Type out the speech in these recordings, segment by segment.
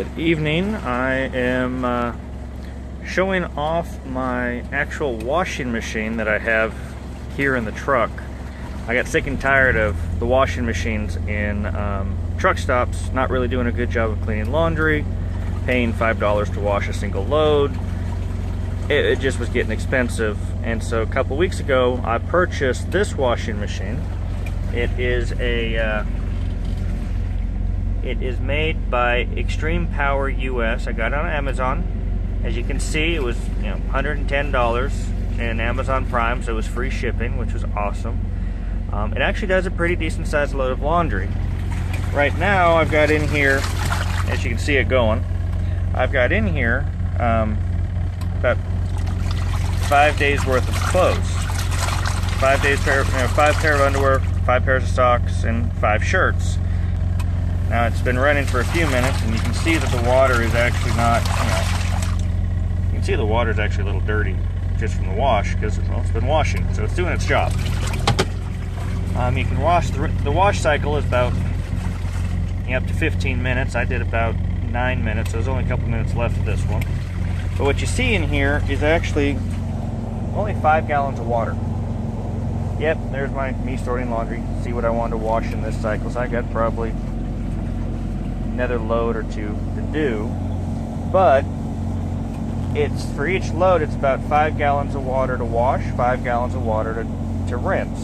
Good evening. I am uh, showing off my actual washing machine that I have here in the truck. I got sick and tired of the washing machines in um, truck stops not really doing a good job of cleaning laundry, paying $5 to wash a single load. It, it just was getting expensive. And so a couple weeks ago, I purchased this washing machine. It is a uh, it is made by XtremepowerUS. I got it on Amazon. As you can see, it was you know $110 in Amazon Prime, so it was free shipping, which was awesome. Um, it actually does a pretty decent sized load of laundry. Right now, I've got in here, as you can see it going, I've got in here um, about five days worth of clothes. Five days pair, you know, five pair of underwear, five pairs of socks, and five shirts. Now it's been running for a few minutes and you can see that the water is actually not, you know, you can see the water is actually a little dirty just from the wash because well, it's been washing, so it's doing its job. Um, you can wash, the, the wash cycle is about you know, up to 15 minutes. I did about nine minutes, so there's only a couple minutes left of this one. But what you see in here is actually only five gallons of water. Yep, there's my me sorting laundry. See what I wanted to wash in this cycle. So I got probably another load or two to do. But it's for each load, it's about five gallons of water to wash, five gallons of water to, to rinse.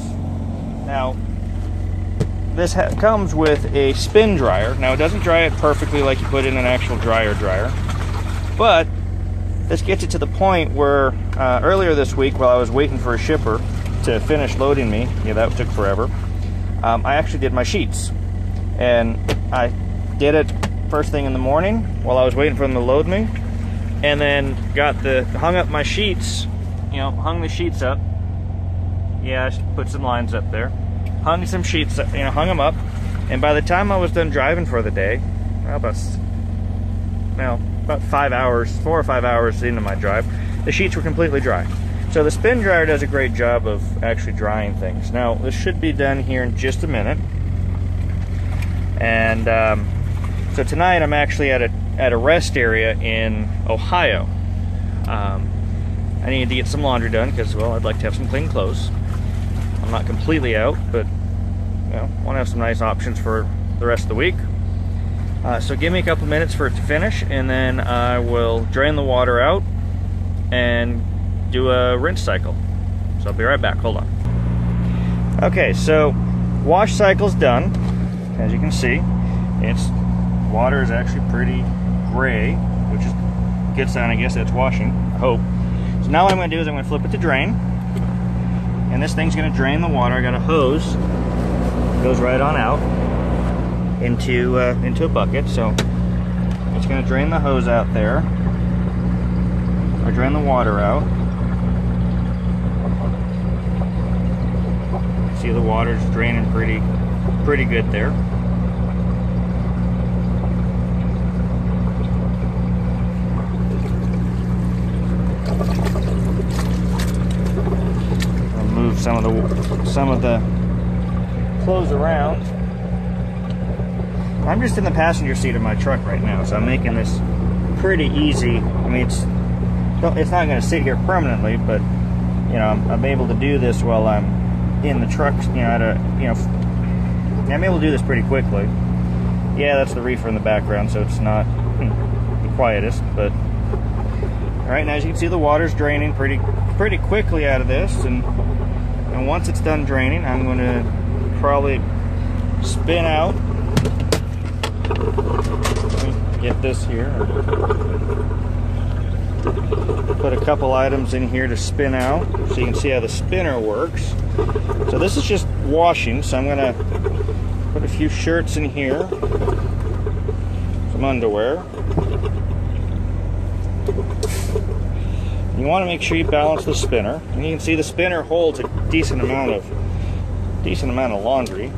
Now, this comes with a spin dryer. Now, it doesn't dry it perfectly like you put in an actual dryer dryer, but this gets it to the point where uh, earlier this week, while I was waiting for a shipper to finish loading me, yeah, that took forever. Um, I actually did my sheets, and I did it first thing in the morning while I was waiting for them to load me, and then got the hung up my sheets. You know, hung the sheets up. Yeah, I put some lines up there. Hung some sheets, you know, hung them up, and by the time I was done driving for the day, well, about well, about five hours, four or five hours into my drive, the sheets were completely dry. So the spin dryer does a great job of actually drying things. Now, this should be done here in just a minute. And um, so tonight I'm actually at a at a rest area in Ohio. Um, I need to get some laundry done because well I'd like to have some clean clothes. I'm not completely out, but you know want to have some nice options for the rest of the week. Uh, so give me a couple minutes for it to finish, and then I will drain the water out and do a rinse cycle. So I'll be right back. Hold on. Okay, so wash cycle's done. As you can see, it's water is actually pretty gray, which is good sign, I guess that's washing, I hope. So now what I'm gonna do is I'm gonna flip it to drain. And this thing's gonna drain the water. I got a hose, goes right on out into, uh, into a bucket. So it's gonna drain the hose out there, or drain the water out. See the water's draining pretty, pretty good there. Some of the some of the clothes around. I'm just in the passenger seat of my truck right now, so I'm making this pretty easy. I mean, it's it's not going to sit here permanently, but you know, I'm, I'm, able to do this while I'm in the truck. You know, you know, I'm able to do this pretty quickly. Yeah, that's the reefer in the background, so it's not the quietest, but all right now as you can see the water's draining pretty pretty quickly out of this and and once it's done draining, I'm going to probably spin out. Get this here. Put a couple items in here to spin out so you can see how the spinner works. So this is just washing, so I'm going to put a few shirts in here, some underwear. You want to make sure you balance the spinner. And you can see the spinner holds a decent amount of decent amount of laundry.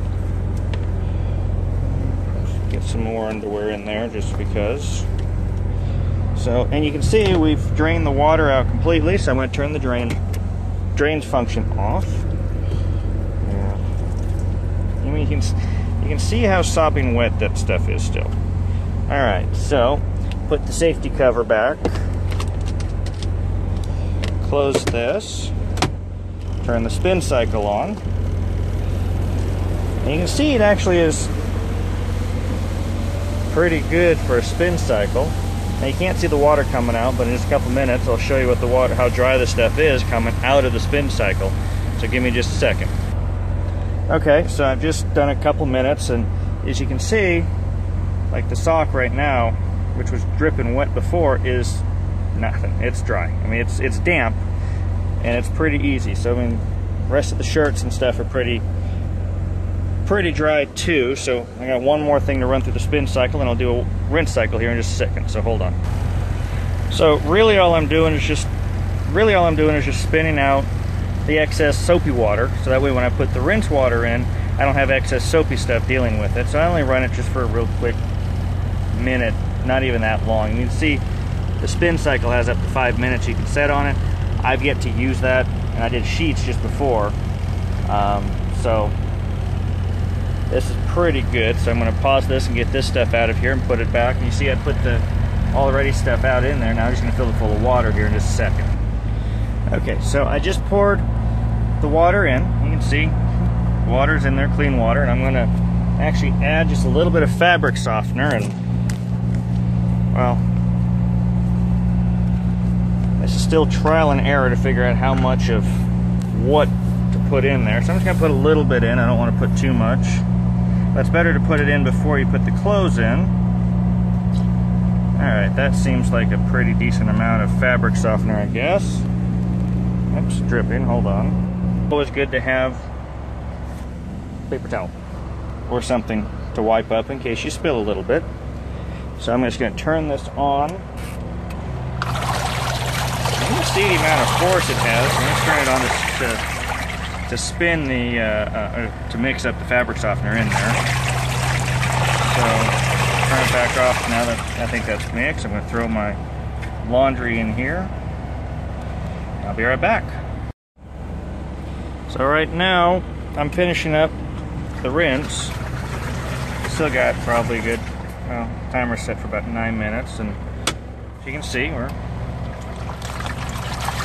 Get some more underwear in there just because. So, and you can see we've drained the water out completely, so I'm going to turn the drain drains function off. I mean, you can you can see how sopping wet that stuff is still. All right, so put the safety cover back. Close this. Turn the spin cycle on. And you can see it actually is pretty good for a spin cycle. Now you can't see the water coming out, but in just a couple minutes I'll show you what the water, how dry the stuff is coming out of the spin cycle. So give me just a second. Okay, so I've just done a couple minutes and as you can see, like the sock right now, which was dripping wet before, is nothing. It's dry. I mean, it's it's damp, and it's pretty easy. So I mean, rest of the shirts and stuff are pretty pretty dry too. So I got one more thing to run through the spin cycle, and I'll do a rinse cycle here in just a second. So hold on. So really, all I'm doing is just really all I'm doing is just spinning out the excess soapy water so that way when I put the rinse water in I don't have excess soapy stuff dealing with it so I only run it just for a real quick minute not even that long you can see the spin cycle has up to five minutes you can set on it. I've yet to use that and I did sheets just before. Um, so this is pretty good. So I'm going to pause this and get this stuff out of here and put it back. And you see I put the already stuff out in there. Now I'm just going to fill it full of water here in just a second. Okay so I just poured the water in. You can see water's in there, clean water, and I'm gonna actually add just a little bit of fabric softener and well, still trial and error to figure out how much of what to put in there. So I'm just gonna put a little bit in. I don't wanna put too much. But it's better to put it in before you put the clothes in. All right, that seems like a pretty decent amount of fabric softener, I guess. Oops, dripping, hold on always good to have paper towel or something to wipe up in case you spill a little bit. So I'm just going to turn this on. The amount of force it has. To turn it on to, to, to spin the, uh, uh, to mix up the fabric softener in there. So turn it back off now that I think that's mixed. I'm going to throw my laundry in here. I'll be right back. So right now, I'm finishing up the rinse. Still got probably a good, well, timer set for about nine minutes. And as you can see, we're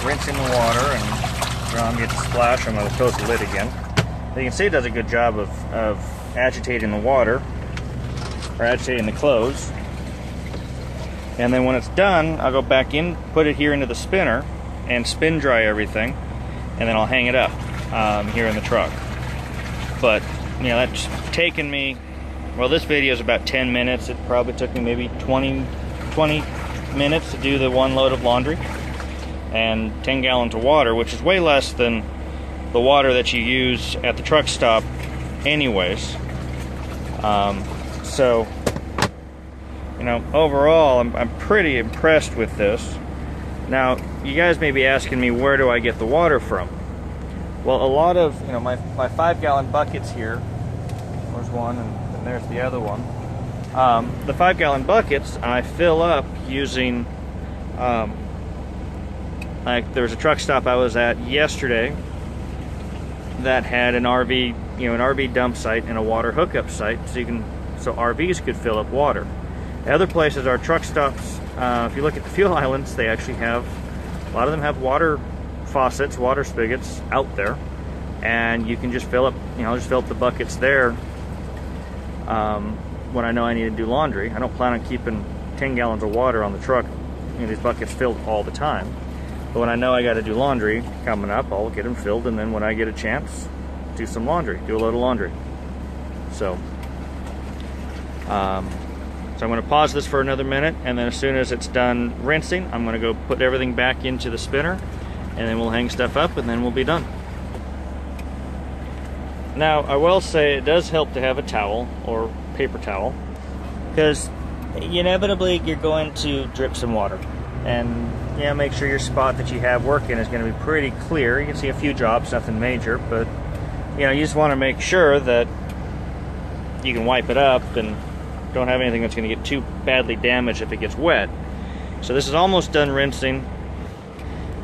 rinsing the water and well, I'm getting splash. I'm going to close the lid again. But you can see it does a good job of, of agitating the water, or agitating the clothes. And then when it's done, I'll go back in, put it here into the spinner, and spin dry everything, and then I'll hang it up um, here in the truck. But, you know, that's taken me, well, this video is about 10 minutes. It probably took me maybe 20, 20 minutes to do the one load of laundry and 10 gallons of water, which is way less than the water that you use at the truck stop anyways. Um, so, you know, overall, I'm, I'm pretty impressed with this. Now, you guys may be asking me, where do I get the water from? Well, a lot of, you know, my, my five gallon buckets here, there's one and, and there's the other one. Um, the five gallon buckets I fill up using, um, like there was a truck stop I was at yesterday that had an RV, you know, an RV dump site and a water hookup site so you can, so RVs could fill up water. Other places are truck stops. Uh, if you look at the fuel islands, they actually have, a lot of them have water faucets, water spigots out there, and you can just fill up, you know, just fill up the buckets there um, when I know I need to do laundry. I don't plan on keeping 10 gallons of water on the truck, you know, these buckets filled all the time. But when I know I got to do laundry coming up, I'll get them filled, and then when I get a chance, do some laundry, do a load of laundry. So, um, so I'm going to pause this for another minute, and then as soon as it's done rinsing, I'm going to go put everything back into the spinner, and then we'll hang stuff up and then we'll be done. Now, I will say it does help to have a towel or paper towel because inevitably you're going to drip some water. And yeah, make sure your spot that you have working is going to be pretty clear. You can see a few drops, nothing major, but you know, you just want to make sure that you can wipe it up and don't have anything that's going to get too badly damaged if it gets wet. So this is almost done rinsing.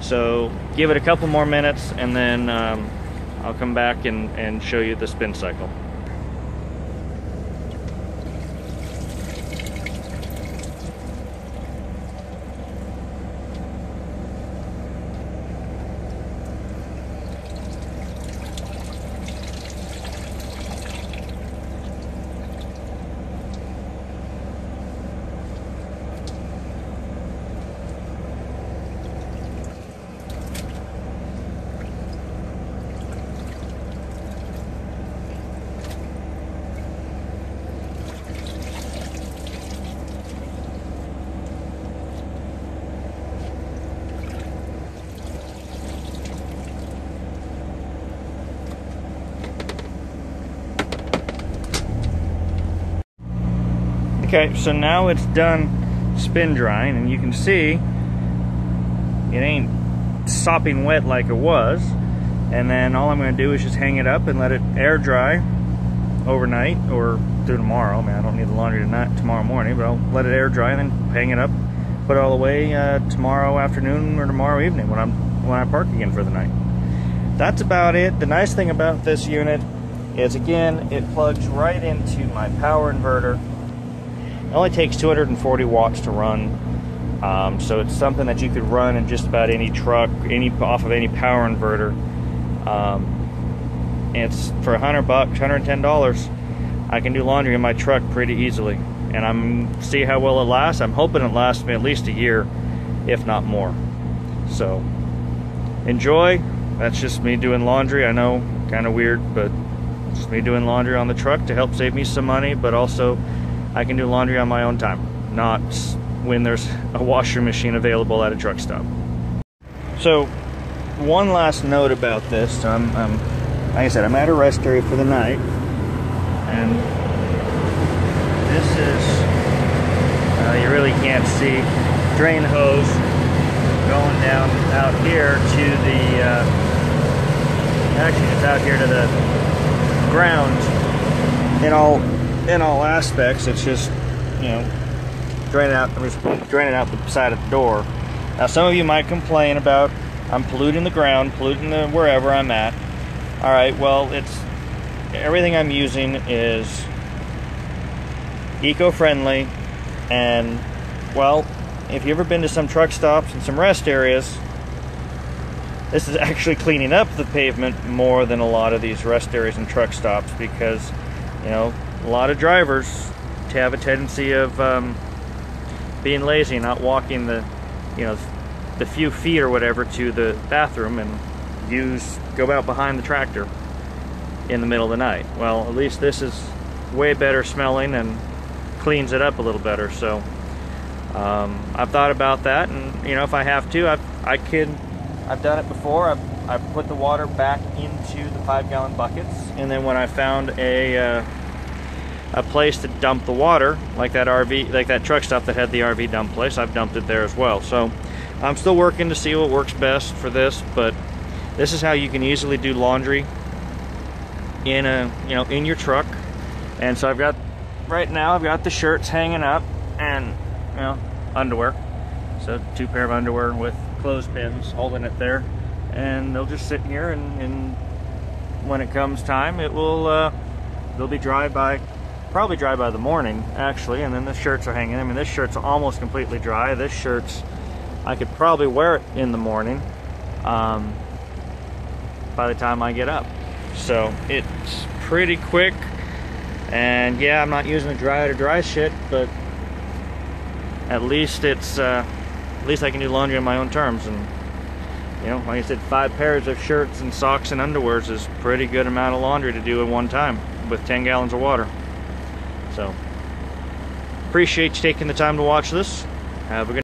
So give it a couple more minutes and then um, I'll come back and, and show you the spin cycle. Okay, so now it's done spin drying, and you can see it ain't sopping wet like it was. And then all I'm going to do is just hang it up and let it air dry overnight or through tomorrow. I mean, I don't need the laundry tonight, tomorrow morning, but I'll let it air dry and then hang it up, put it all away uh, tomorrow afternoon or tomorrow evening when I'm when I park again for the night. That's about it. The nice thing about this unit is, again, it plugs right into my power inverter. It only takes 240 watts to run, um, so it's something that you could run in just about any truck, any off of any power inverter. Um, it's for 100 bucks, 110 dollars. I can do laundry in my truck pretty easily, and I'm see how well it lasts. I'm hoping it lasts me at least a year, if not more. So enjoy. That's just me doing laundry. I know, kind of weird, but just me doing laundry on the truck to help save me some money, but also I can do laundry on my own time, not when there's a washer machine available at a truck stop. So, one last note about this. I'm, I'm like I said, I'm at a rest area for the night, and this is, uh, you really can't see, drain hose going down out here to the, uh, actually it's out here to the ground in all in all aspects. It's just you know draining out draining out the side of the door. Now some of you might complain about I'm polluting the ground, polluting the wherever I'm at. All right, well it's everything I'm using is eco-friendly and well if you've ever been to some truck stops and some rest areas this is actually cleaning up the pavement more than a lot of these rest areas and truck stops because you know a lot of drivers have a tendency of um, being lazy not walking the you know the few feet or whatever to the bathroom and use go out behind the tractor in the middle of the night well at least this is way better smelling and cleans it up a little better so um, I've thought about that and you know if I have to I, I could I've done it before. I've, I've put the water back into the five gallon buckets. And then when I found a, uh, a place to dump the water, like that RV, like that truck stop that had the RV dump place, I've dumped it there as well. So I'm still working to see what works best for this, but this is how you can easily do laundry in a, you know, in your truck. And so I've got, right now I've got the shirts hanging up and, you know, underwear. So two pair of underwear with clothespins holding it there and they'll just sit here and, and when it comes time it will uh, they'll be dry by probably dry by the morning actually and then the shirts are hanging I mean this shirt's almost completely dry this shirt's I could probably wear it in the morning um, by the time I get up so it's pretty quick and yeah I'm not using the dryer to dry shit but at least it's uh, at least I can do laundry on my own terms. And, you know, like I said, five pairs of shirts and socks and underwears is pretty good amount of laundry to do at one time with 10 gallons of water. So, appreciate you taking the time to watch this. Have a good